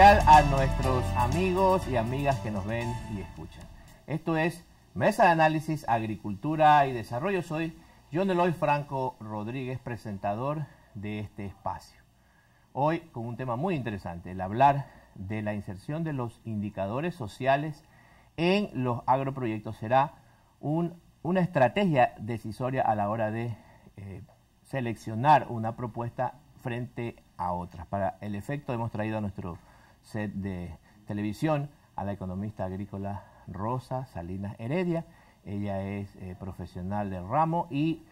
a nuestros amigos y amigas que nos ven y escuchan. Esto es Mesa de Análisis, Agricultura y Desarrollo. Soy John Eloy Franco Rodríguez, presentador de este espacio. Hoy con un tema muy interesante, el hablar de la inserción de los indicadores sociales en los agroproyectos. Será una estrategia decisoria a la hora de eh, seleccionar una propuesta frente a otras. Para el efecto hemos traído a nuestro set de televisión a la economista agrícola Rosa Salinas Heredia. Ella es eh, profesional del ramo y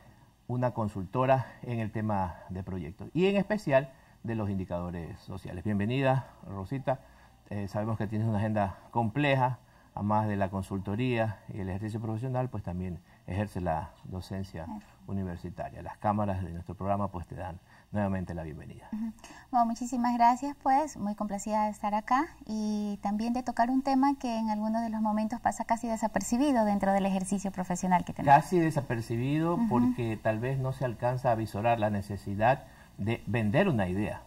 una consultora en el tema de proyectos y en especial de los indicadores sociales. Bienvenida, Rosita. Eh, sabemos que tienes una agenda compleja, a más de la consultoría y el ejercicio profesional, pues también ejerce la docencia universitaria. Las cámaras de nuestro programa pues te dan nuevamente la bienvenida. Bueno, muchísimas gracias, pues muy complacida de estar acá y también de tocar un tema que en algunos de los momentos pasa casi desapercibido dentro del ejercicio profesional que tenemos. Casi desapercibido porque tal vez no se alcanza a visorar la necesidad de vender una idea.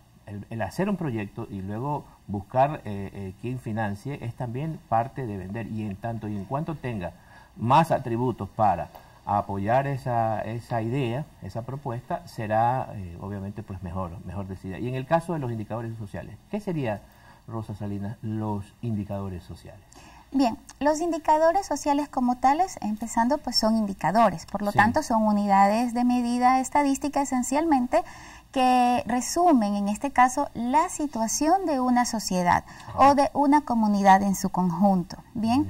El, hacer un proyecto y luego buscar eh, eh, quien financie es también parte de vender y en tanto y en cuanto tenga más atributos para apoyar esa, esa idea, esa propuesta, será eh, obviamente pues mejor, mejor decidida. Y en el caso de los indicadores sociales, ¿qué sería, Rosa Salinas, los indicadores sociales? Bien, los indicadores sociales como tales, empezando, pues son indicadores, por lo tanto son unidades de medida estadística esencialmente que resumen, en este caso, la situación de una sociedad o de una comunidad en su conjunto. Bien.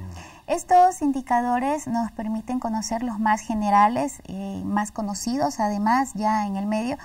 Estos indicadores nos permiten conocer los más generales, y más conocidos además ya en el medio,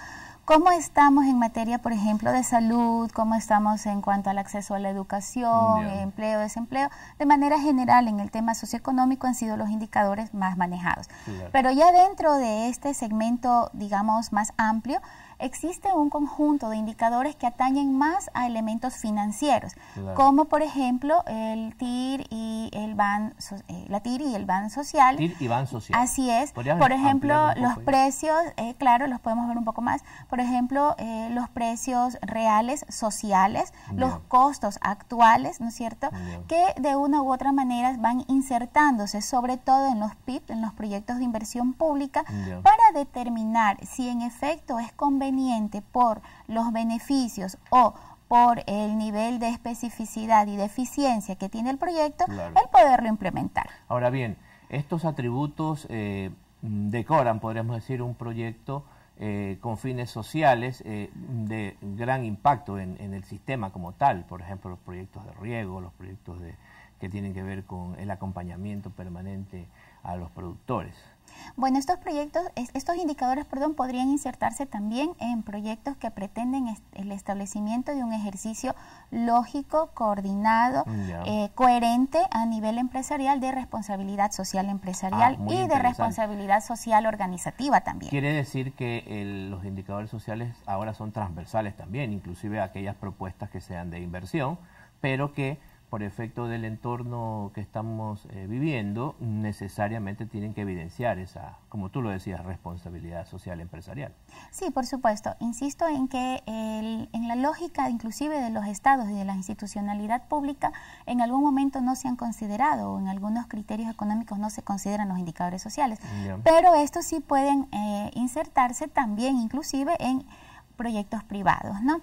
cómo estamos en materia, por ejemplo, de salud, cómo estamos en cuanto al acceso a la educación, empleo, desempleo. De manera general, en el tema socioeconómico han sido los indicadores más manejados. Pero ya dentro de este segmento, digamos, más amplio, existe un conjunto de indicadores que atañen más a elementos financieros, como por ejemplo el TIR y el BAN, eh, la TIR y el BAN social. TIR y BAN social. Así es. Por ejemplo, los precios, eh, claro, los podemos ver un poco más. Por ejemplo, eh, los precios reales sociales, los costos actuales, ¿no es cierto? Que de una u otra manera van insertándose, sobre todo en los PIB, en los proyectos de inversión pública, para determinar si en efecto es conveniente por los beneficios o por el nivel de especificidad y de eficiencia que tiene el proyecto, el poderlo implementar. Ahora bien, estos atributos eh, decoran, podríamos decir, un proyecto eh, con fines sociales eh, de gran impacto en, el sistema como tal, por ejemplo, los proyectos de riego, los proyectos de, que tienen que ver con el acompañamiento permanente a los productores. Bueno, estos proyectos, estos indicadores, perdón, podrían insertarse también en proyectos que pretenden el establecimiento de un ejercicio lógico, coordinado, eh, coherente a nivel empresarial de responsabilidad social empresarial ah, y de responsabilidad social organizativa también. Quiere decir que los indicadores sociales ahora son transversales también, inclusive aquellas propuestas que sean de inversión, pero que por efecto del entorno que estamos eh, viviendo, necesariamente tienen que evidenciar esa, como tú lo decías, responsabilidad social empresarial. Sí, por supuesto. Insisto en que en la lógica inclusive de los estados y de la institucionalidad pública, en algún momento no se han considerado o en algunos criterios económicos no se consideran los indicadores sociales. Pero estos sí pueden eh, insertarse también inclusive en proyectos privados, ¿no?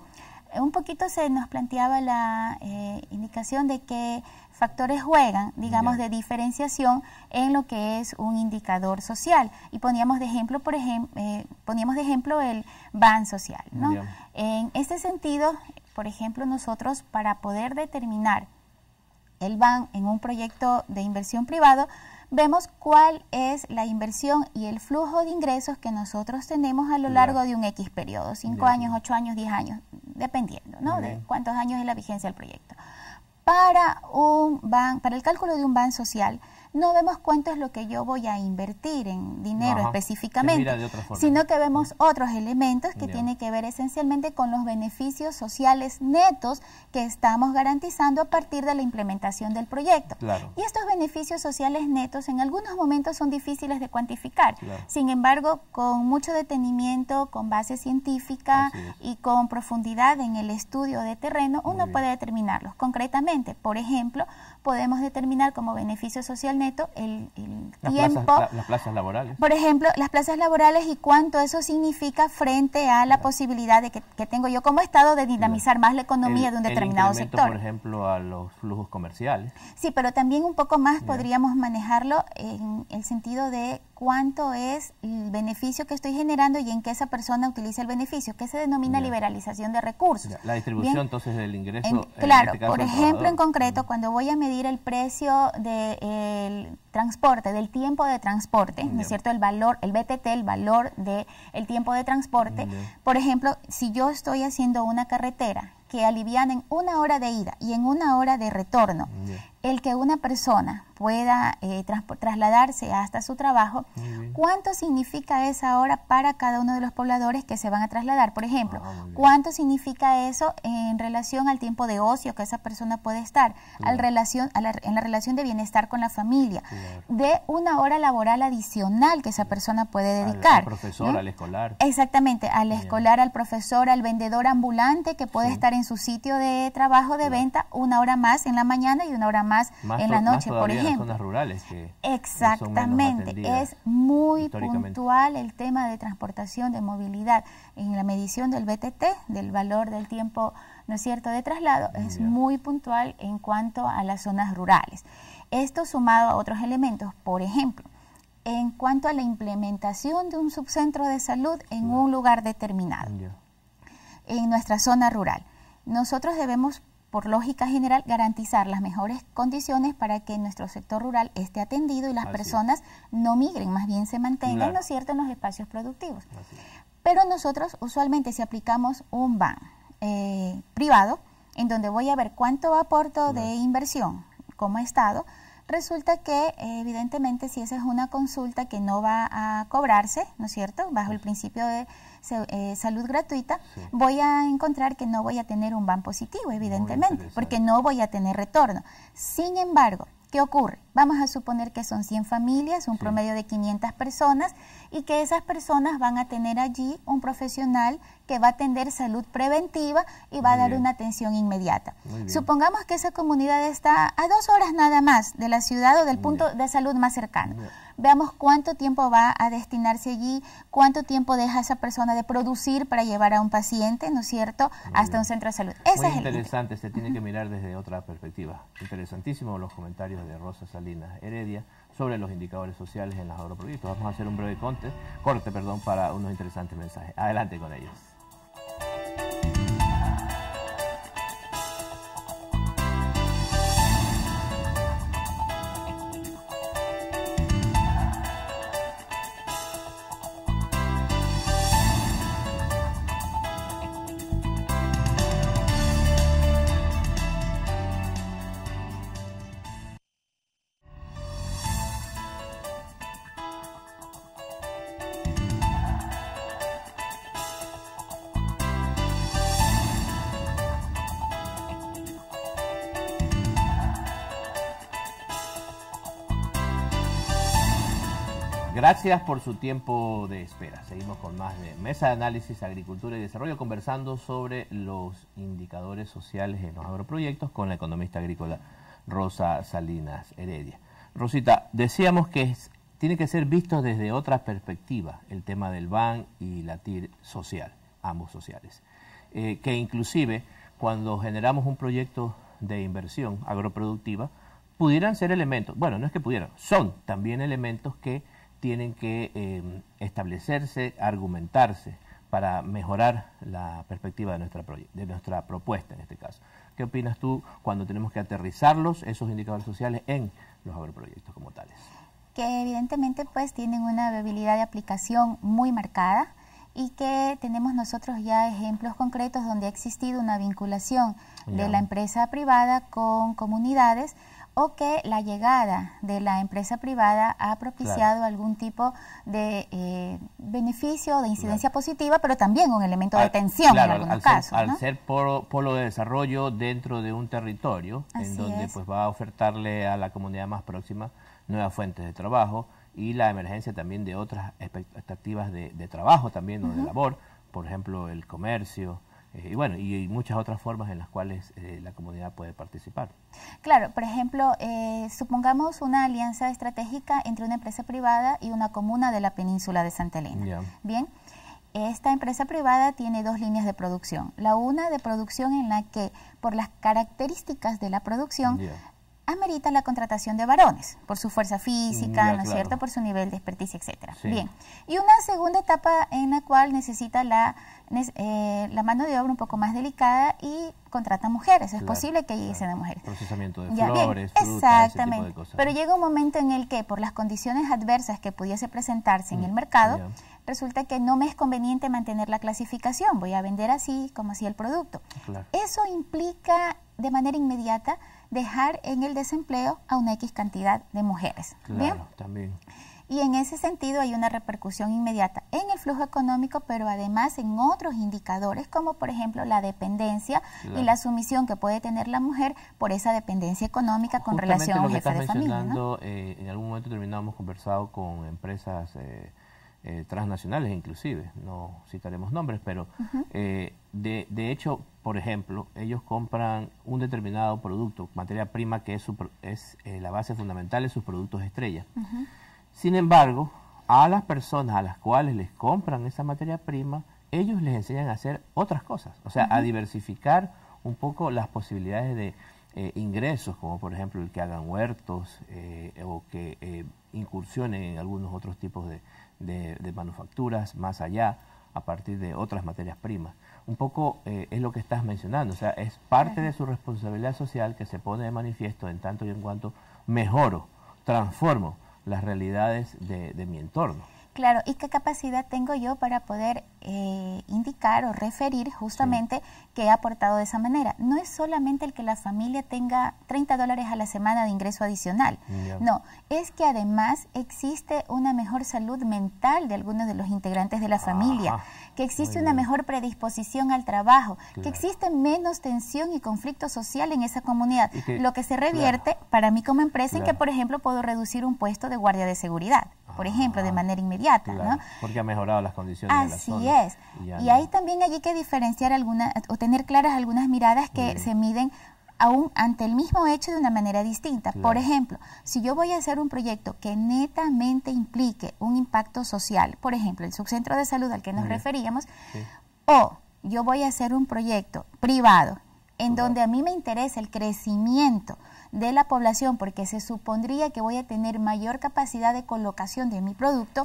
Un poquito se nos planteaba la eh, indicación de que factores juegan, digamos, de diferenciación en lo que es un indicador social. Y poníamos de ejemplo, por ejemplo, eh, poníamos de ejemplo el BAN social. ¿no? En ese sentido, por ejemplo, nosotros para poder determinar el BAN en un proyecto de inversión privado, vemos cuál es la inversión y el flujo de ingresos que nosotros tenemos a lo largo de un X periodo, 5 años, 8 años, 10 años, dependiendo ¿no? de cuántos años es la vigencia del proyecto. Para, un ban, para el cálculo de un ban social, no vemos cuánto es lo que yo voy a invertir en dinero específicamente, sino que vemos otros elementos que tienen que ver esencialmente con los beneficios sociales netos que estamos garantizando a partir de la implementación del proyecto. Y estos beneficios sociales netos en algunos momentos son difíciles de cuantificar. Sin embargo, con mucho detenimiento, con base científica y con profundidad en el estudio de terreno, uno puede determinarlos. Concretamente, por ejemplo, podemos determinar como beneficio social neto el, tiempo. las plazas laborales. Por ejemplo, las plazas laborales y cuánto eso significa frente a la posibilidad de que, tengo yo como Estado de dinamizar más la economía de un determinado sector. Por ejemplo, a los flujos comerciales. Sí, pero también un poco más podríamos manejarlo en el sentido de cuánto es el beneficio que estoy generando y en qué esa persona utiliza el beneficio, que se denomina liberalización de recursos. La distribución entonces del ingreso. claro, este por ejemplo, en concreto, cuando voy a medir el precio del transporte, del tiempo de transporte, ¿no es cierto? El valor, el BTT, el valor del el tiempo de transporte. Por ejemplo, si yo estoy haciendo una carretera que alivianen una hora de ida y en una hora de retorno, el que una persona pueda eh, trasladarse hasta su trabajo, ¿cuánto significa esa hora para cada uno de los pobladores que se van a trasladar? Por ejemplo, ah, ¿cuánto significa eso en relación al tiempo de ocio que esa persona puede estar, al relación, en la relación de bienestar con la familia, de una hora laboral adicional que esa persona puede dedicar? Al, profesor, al escolar. Exactamente, al escolar, al profesor, al vendedor ambulante que puede estar en su sitio de trabajo de venta una hora más en la mañana y una hora más, en la noche, por ejemplo zonas rurales que Exactamente, es muy puntual el tema de transportación, de movilidad. En la medición del BTT, del valor del tiempo, ¿no es cierto?, de traslado, es muy puntual en cuanto a las zonas rurales. Esto sumado a otros elementos, por ejemplo, en cuanto a la implementación de un subcentro de salud en un lugar determinado, en nuestra zona rural. Nosotros debemos por lógica general, garantizar las mejores condiciones para que nuestro sector rural esté atendido y las personas no migren, más bien se mantengan, ¿no es cierto?, en los espacios productivos. Pero nosotros usualmente si aplicamos un ban eh, privado, en donde voy a ver cuánto aporto de inversión como Estado, resulta que evidentemente si esa es una consulta que no va a cobrarse, ¿no es cierto?, bajo el principio de eh, salud gratuita, voy a encontrar que no voy a tener un ban positivo, evidentemente, porque no voy a tener retorno. Sin embargo, ¿Qué ocurre? Vamos a suponer que son 100 familias, un promedio de 500 personas, y que esas personas van a tener allí un profesional que va a atender salud preventiva y va a dar una atención inmediata. Supongamos que esa comunidad está a dos horas nada más de la ciudad o del punto de salud más cercano. Veamos cuánto tiempo va a destinarse allí, cuánto tiempo deja esa persona de producir para llevar a un paciente, ¿no es cierto?, hasta un centro de salud. Muy interesante, se tiene que mirar desde otra perspectiva. Interesantísimo los comentarios de Rosa Salinas Heredia sobre los indicadores sociales en los agroproyectos. Vamos a hacer un breve corte, corte perdón, para unos interesantes mensajes. Adelante con ellos. Gracias por su tiempo de espera. Seguimos con más de Mesa de Análisis, Agricultura y Desarrollo, conversando sobre los indicadores sociales en los agroproyectos con la economista agrícola Rosa Salinas Heredia. Rosita, decíamos que tiene que ser visto desde otra perspectiva el tema del BAN y la TIR social, ambos sociales. Eh, que inclusive cuando generamos un proyecto de inversión agroproductiva, pudieran ser elementos, bueno, no es que pudieran, son también elementos que tienen que em, establecerse, argumentarse para mejorar la perspectiva de nuestra, de nuestra propuesta en este caso. ¿Qué opinas tú cuando tenemos que aterrizarlos, esos indicadores sociales, en los agroproyectos como tales? Que evidentemente pues tienen una habilidad de aplicación muy marcada y que tenemos nosotros ya ejemplos concretos donde ha existido una vinculación de la empresa privada con comunidades o que la llegada de la empresa privada ha propiciado algún tipo de eh, beneficio, de incidencia positiva, pero también un elemento de tensión en algunos casos. al ser polo, de desarrollo dentro de un territorio, en donde pues va a ofertarle a la comunidad más próxima nuevas fuentes de trabajo y la emergencia también de otras expectativas de, trabajo también o de labor, por ejemplo el comercio, eh, y bueno, y, muchas otras formas en las cuales eh, la comunidad puede participar. Claro, por ejemplo, eh, supongamos una alianza estratégica entre una empresa privada y una comuna de la península de Santa Elena. Bien, esta empresa privada tiene dos líneas de producción. La una de producción en la que, por las características de la producción, amerita la contratación de varones por su fuerza física, ¿no es cierto?, por su nivel de experticia, etcétera. Bien. Y una segunda etapa en la cual necesita la, eh, la mano de obra un poco más delicada y contrata mujeres. Es posible que llegue de mujeres. Procesamiento de flores, Exactamente. Ese tipo de cosas. Pero llega un momento en el que, por las condiciones adversas que pudiese presentarse en mm, el mercado, resulta que no me es conveniente mantener la clasificación. Voy a vender así como así el producto. Eso implica de manera inmediata dejar en el desempleo a una X cantidad de mujeres. Claro, también. Y en ese sentido hay una repercusión inmediata en el flujo económico, pero además en otros indicadores, como por ejemplo la dependencia y la sumisión que puede tener la mujer por esa dependencia económica con relación a un jefe de familia. Eh, en algún momento terminado hemos conversado con empresas eh, eh, transnacionales inclusive, no citaremos nombres, pero eh, de, de, hecho, por ejemplo, ellos compran un determinado producto, materia prima que es, es eh, la base fundamental de sus productos estrella. Sin embargo, a las personas a las cuales les compran esa materia prima, ellos les enseñan a hacer otras cosas, o sea, a diversificar un poco las posibilidades de ingresos, como por ejemplo el que hagan huertos o que incursionen en algunos otros tipos de, de, manufacturas más allá a partir de otras materias primas. Un poco eh, es lo que estás mencionando, o sea, es parte de su responsabilidad social que se pone de manifiesto en tanto y en cuanto mejoro, transformo las realidades de, de mi entorno. Claro, ¿y qué capacidad tengo yo para poder eh, indicar o referir justamente que he aportado de esa manera? No es solamente el que la familia tenga 30 dólares a la semana de ingreso adicional, no, es que además existe una mejor salud mental de algunos de los integrantes de la familia, que existe una mejor predisposición al trabajo, que existe menos tensión y conflicto social en esa comunidad, lo que se revierte para mí como empresa en que, por ejemplo, puedo reducir un puesto de guardia de seguridad por ejemplo, de manera inmediata. ¿no? Porque ha mejorado las condiciones Así de la zona. es. Y, ahí también hay que diferenciar algunas, o tener claras algunas miradas que se miden aún ante el mismo hecho de una manera distinta. Por ejemplo, si yo voy a hacer un proyecto que netamente implique un impacto social, por ejemplo, el subcentro de salud al que nos referíamos, o yo voy a hacer un proyecto privado en donde a mí me interesa el crecimiento de la población porque se supondría que voy a tener mayor capacidad de colocación de mi producto.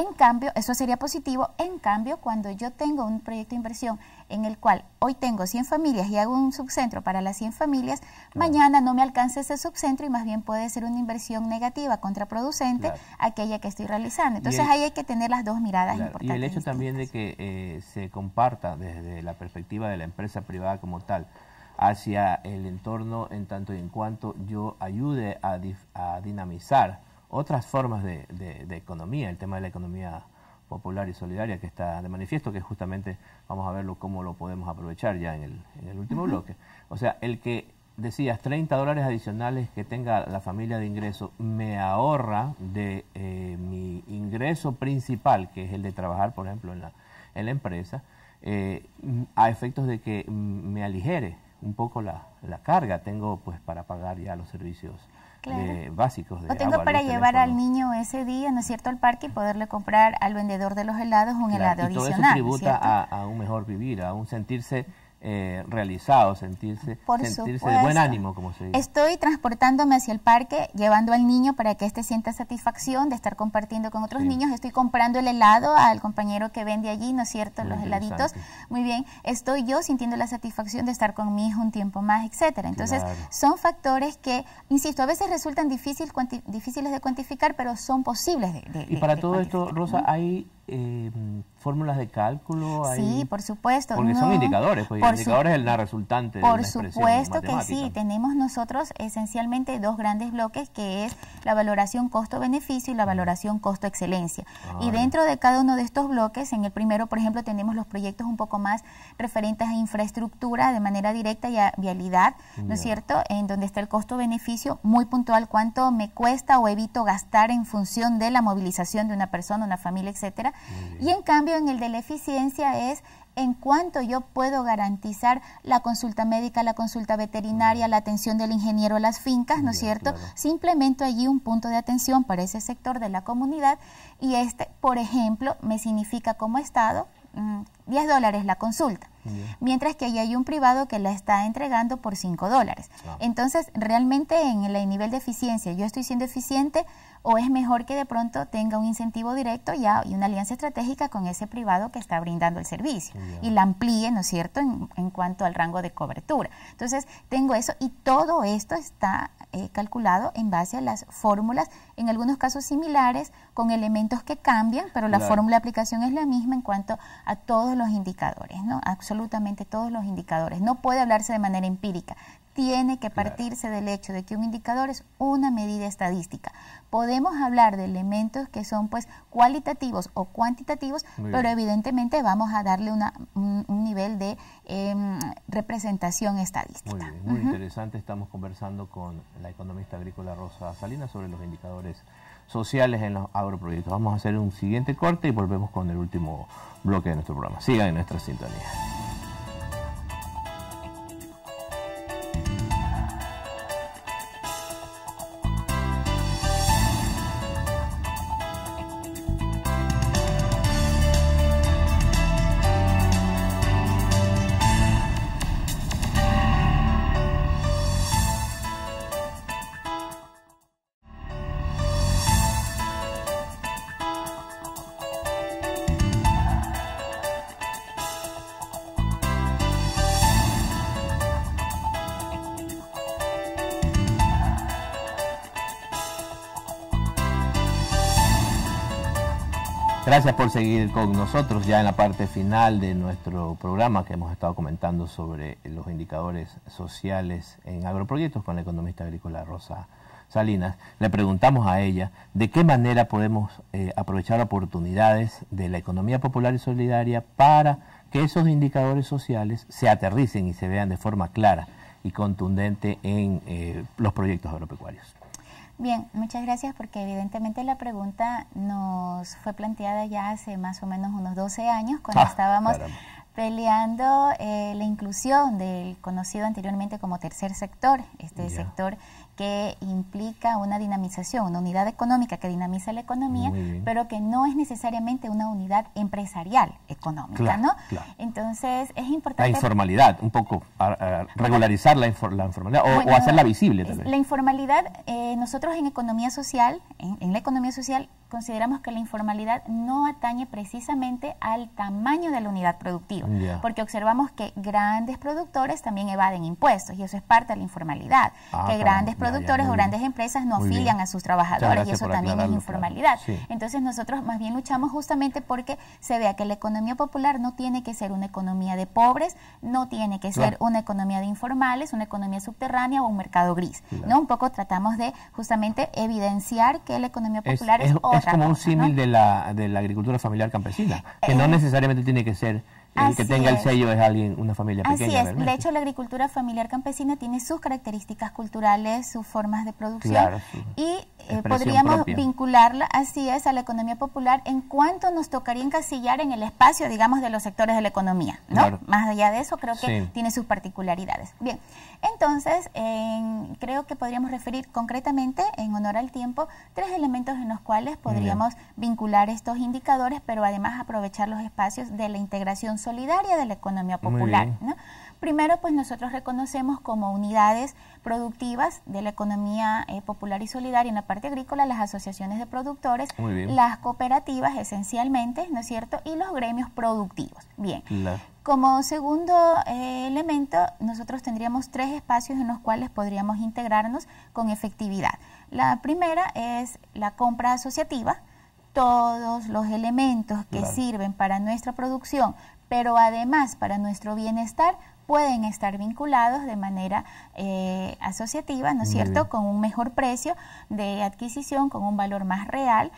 En cambio, eso sería positivo. En cambio, cuando yo tengo un proyecto de inversión en el cual hoy tengo 100 familias y hago un subcentro para las 100 familias, mañana no me alcanza ese subcentro y más bien puede ser una inversión negativa, contraproducente, aquella que estoy realizando. Entonces ahí hay que tener las dos miradas importantes. Y el hecho también de que eh, se comparta desde la perspectiva de la empresa privada como tal, hacia el entorno en tanto y en cuanto yo ayude a, dinamizar otras formas de, economía, el tema de la economía popular y solidaria que está de manifiesto, que justamente vamos a verlo cómo lo podemos aprovechar ya en el, último bloque. O sea, el que decías 30 dólares adicionales que tenga la familia de ingreso me ahorra de eh, mi ingreso principal, que es el de trabajar, por ejemplo, en la, en la empresa, eh, a efectos de que me aligere un poco la, la carga tengo pues para pagar ya los servicios eh, básicos de O tengo para llevar al niño ese día, ¿no es cierto?, al parque y poderle comprar al vendedor de los helados un helado y todo adicional. Eso tributa a, a, un mejor vivir, a un sentirse eh, realizado, sentirse, sentirse de buen ánimo, como se dice. Estoy transportándome hacia el parque, llevando al niño para que éste sienta satisfacción de estar compartiendo con otros niños. Estoy comprando el helado al compañero que vende allí, ¿no es cierto? Los heladitos. Muy bien. Estoy yo sintiendo la satisfacción de estar con mi hijo un tiempo más, etcétera. Entonces, son factores que, insisto, a veces resultan difícil, difíciles de cuantificar, pero son posibles de, Y para todo esto, Rosa, hay eh, fórmulas de cálculo? Sí, por supuesto. Porque son indicadores, pues indicadores es la resultante de Por supuesto que sí, tenemos nosotros esencialmente dos grandes bloques que es la valoración costo-beneficio y la valoración costo-excelencia. y dentro de cada uno de estos bloques, en el primero, por ejemplo, tenemos los proyectos un poco más referentes a infraestructura de manera directa y a vialidad, ¿no es cierto? En donde está el costo-beneficio muy puntual, cuánto me cuesta o evito gastar en función de la movilización de una persona, una familia, etcétera. Y en cambio, en el de la eficiencia es en cuanto yo puedo garantizar la consulta médica, la consulta veterinaria, la atención del ingeniero a las fincas, ¿no es cierto? Simplemente allí un punto de atención para ese sector de la comunidad y este, por ejemplo, me significa como Estado 10 mm, dólares la consulta, mientras que ahí hay un privado que la está entregando por 5 dólares. Ah. Entonces, realmente en el nivel de eficiencia, yo estoy siendo eficiente o es mejor que de pronto tenga un incentivo directo ya y una alianza estratégica con ese privado que está brindando el servicio y la amplíe, ¿no es cierto?, en, cuanto al rango de cobertura. Entonces, tengo eso y todo esto está eh, calculado en base a las fórmulas, en algunos casos similares, con elementos que cambian, pero la fórmula de aplicación es la misma en cuanto a todos los indicadores, ¿no? Absolutamente todos los indicadores. No puede hablarse de manera empírica tiene que partirse del hecho de que un indicador es una medida estadística. Podemos hablar de elementos que son pues cualitativos o cuantitativos, pero evidentemente vamos a darle una, un, nivel de em, representación estadística. Muy bien, muy interesante. Estamos conversando con la economista agrícola Rosa Salinas sobre los indicadores sociales en los agroproyectos. Vamos a hacer un siguiente corte y volvemos con el último bloque de nuestro programa. Sigan en nuestra sintonía. Gracias por seguir con nosotros ya en la parte final de nuestro programa que hemos estado comentando sobre los indicadores sociales en agroproyectos con la economista agrícola Rosa Salinas. Le preguntamos a ella de qué manera podemos eh, aprovechar oportunidades de la economía popular y solidaria para que esos indicadores sociales se aterricen y se vean de forma clara y contundente en eh, los proyectos agropecuarios. Bien, muchas gracias porque evidentemente la pregunta nos fue planteada ya hace más o menos unos 12 años cuando ah, estábamos peleando eh, la inclusión del conocido anteriormente como tercer sector, este sector que implica una dinamización, una unidad económica que dinamiza la economía, pero que no es necesariamente una unidad empresarial económica, ¿no? Entonces es importante... La informalidad, un poco, regularizar la, informalidad o, hacerla visible. La informalidad, eh, nosotros en economía social, en la economía social consideramos que la informalidad no atañe precisamente al tamaño de la unidad productiva, porque observamos que grandes productores también evaden impuestos y eso es parte de la informalidad, ah, que grandes productores o grandes empresas no afilian a sus trabajadores y eso también es informalidad. Entonces nosotros más bien luchamos justamente porque se vea que la economía popular no tiene que ser una economía de pobres, no tiene que ser una economía de informales, una economía subterránea o un mercado gris. ¿no? Un poco tratamos de justamente evidenciar que la economía popular es, es como un símil de, la, de la agricultura familiar campesina, que no eh, necesariamente tiene que ser el que tenga el sello es alguien, una familia pequeña. Así es. De hecho, la agricultura familiar campesina tiene sus características culturales, sus formas de producción. Y eh, podríamos vincularla, así es, a la economía popular en cuanto nos tocaría encasillar en el espacio, digamos, de los sectores de la economía. ¿no? Más allá de eso, creo que tiene sus particularidades. Bien, entonces, creo que podríamos referir concretamente, en honor al tiempo, tres elementos en los cuales podríamos vincular estos indicadores, pero además aprovechar los espacios de la integración solidaria de la economía popular. Primero, pues nosotros reconocemos como unidades productivas de la economía eh, popular y solidaria en la parte agrícola las asociaciones de productores, las cooperativas esencialmente, ¿no es cierto? Y los gremios productivos. Bien. Como segundo eh, elemento, nosotros tendríamos tres espacios en los cuales podríamos integrarnos con efectividad. La primera es la compra asociativa, todos los elementos que sirven para nuestra producción, pero además para nuestro bienestar, pueden estar vinculados de manera eh, asociativa, ¿no es cierto?, con un mejor precio de adquisición, con un valor más real.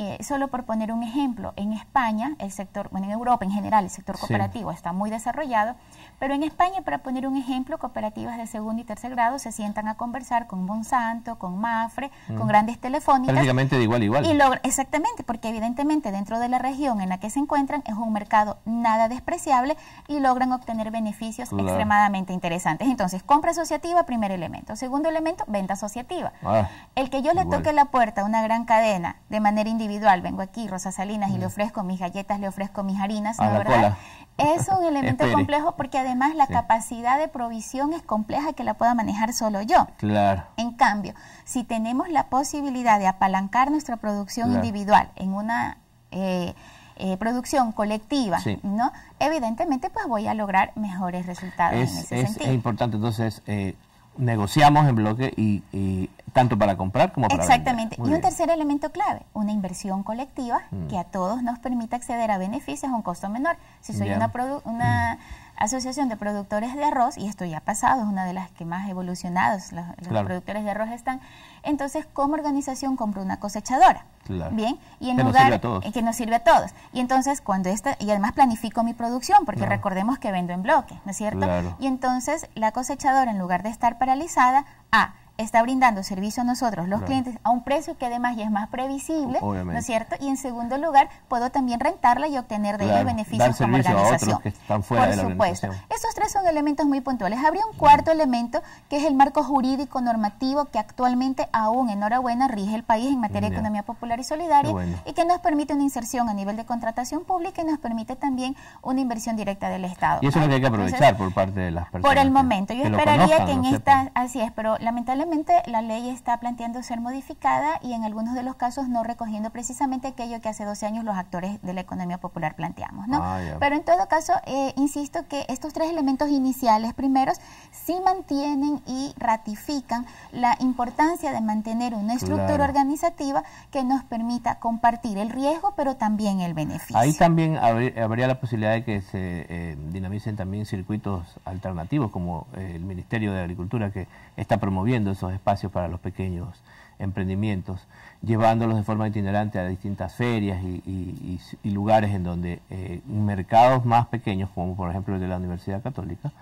Eh, solo por poner un ejemplo, en España, el sector, bueno, en Europa en general, el sector cooperativo está muy desarrollado, pero en España, para poner un ejemplo, cooperativas de segundo y tercer grado se sientan a conversar con Monsanto, con Mafre, con grandes telefónicas. Prácticamente de igual a igual. Y exactamente, porque evidentemente dentro de la región en la que se encuentran es un mercado nada despreciable y logran obtener beneficios extremadamente interesantes. Entonces, compra asociativa, primer elemento. Segundo elemento, venta asociativa. Ah, el que yo le toque la puerta a una gran cadena de manera individual, vengo aquí, Rosa Salinas, y le ofrezco mis galletas, le ofrezco mis harinas, ¿no, verdad? Es un elemento complejo porque además la capacidad de provisión es compleja que la pueda manejar solo yo. Claro. En cambio, si tenemos la posibilidad de apalancar nuestra producción individual en una eh, eh, producción colectiva, ¿no? Evidentemente, pues voy a lograr mejores resultados en ese es, Es importante entonces eh, negociamos en bloque y, tanto para comprar como para Exactamente. y un tercer elemento clave, una inversión colectiva mm. que a todos nos permita acceder a beneficios a un costo menor. Si soy una, una mm. Asociación de productores de arroz, y esto ya ha pasado, es una de las que más evolucionados los, los productores de arroz están, entonces como organización compro una cosechadora. Bien, y en que lugar nos todos. que nos sirve a todos. Y entonces cuando esta y además planifico mi producción porque recordemos que vendo en bloque, ¿no es cierto? Y entonces la cosechadora en lugar de estar paralizada, a está brindando servicio a nosotros, los clientes, a un precio que además ya es más previsible, ¿no es cierto? Y en segundo lugar, puedo también rentarla y obtener de ella beneficios como organización. que están fuera Por supuesto. Estos tres son elementos muy puntuales. Habría un cuarto elemento que es el marco jurídico normativo que actualmente aún, enhorabuena, rige el país en materia de economía popular y solidaria y que nos permite una inserción a nivel de contratación pública y nos permite también una inversión directa del Estado. Y eso es lo que hay que aprovechar por parte de las personas. Por el momento. Yo esperaría que en esta, así es, pero lamentablemente la ley está planteando ser modificada y en algunos de los casos no recogiendo precisamente aquello que hace 12 años los actores de la economía popular planteamos. ¿no? Ah, Pero en todo caso, eh, insisto que estos tres elementos iniciales primeros sí mantienen y ratifican la importancia de mantener una estructura organizativa que nos permita compartir el riesgo, pero también el beneficio. Ahí también habría la posibilidad de que se eh, dinamicen también circuitos alternativos, como eh, el Ministerio de Agricultura que está promoviendo esos espacios para los pequeños emprendimientos, llevándolos de forma itinerante a distintas ferias y, lugares en donde eh, mercados más pequeños, como por ejemplo el de la Universidad Católica,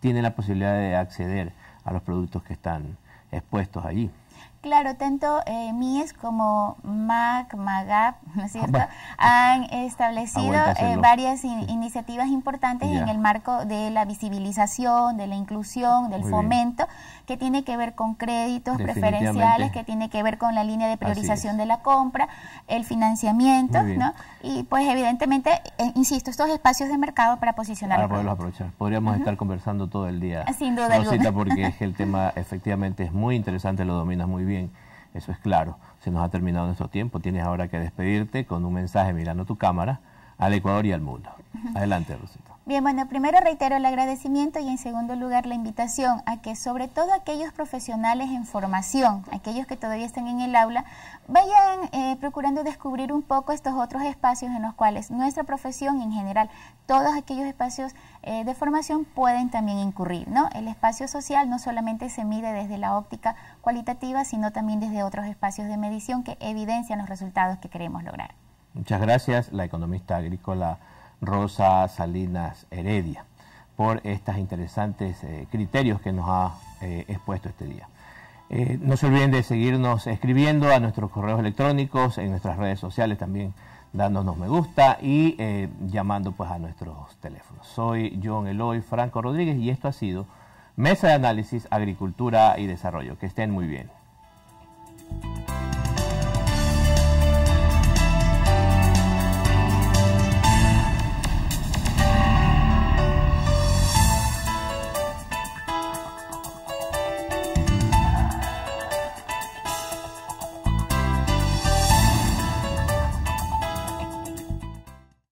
tienen la posibilidad de acceder a los productos que están expuestos allí. Claro, tanto eh, MIES como MAC, MAGAP, ¿no es cierto?, han establecido eh, varias iniciativas importantes en el marco de la visibilización, de la inclusión, del fomento, que tiene que ver con créditos preferenciales, que tiene que ver con la línea de priorización de la compra, el financiamiento, ¿no? Y pues evidentemente, eh, insisto, estos espacios de mercado para posicionar. Para poderlos aprovechar. Podríamos estar conversando todo el día. Sin duda alguna. porque es que el tema efectivamente es muy interesante, lo dominas muy bien eso es claro. Se nos ha terminado nuestro tiempo. Tienes ahora que despedirte con un mensaje mirando tu cámara al Ecuador y al mundo. Adelante, Rosita. Bien, bueno, primero reitero el agradecimiento y en segundo lugar la invitación a que sobre todo aquellos profesionales en formación, aquellos que todavía están en el aula, vayan eh, procurando descubrir un poco estos otros espacios en los cuales nuestra profesión en general todos aquellos espacios eh, de formación pueden también incurrir. ¿no? El espacio social no solamente se mide desde la óptica cualitativa, sino también desde otros espacios de medición que evidencian los resultados que queremos lograr. Muchas gracias, la economista agrícola. Rosa Salinas Heredia, por estos interesantes eh, criterios que nos ha eh, expuesto este día. Eh, no se olviden de seguirnos escribiendo a nuestros correos electrónicos, en nuestras redes sociales también dándonos me gusta y llamando pues a nuestros teléfonos. Soy John Eloy Franco Rodríguez y esto ha sido Mesa de Análisis, Agricultura y Desarrollo. Que estén muy bien.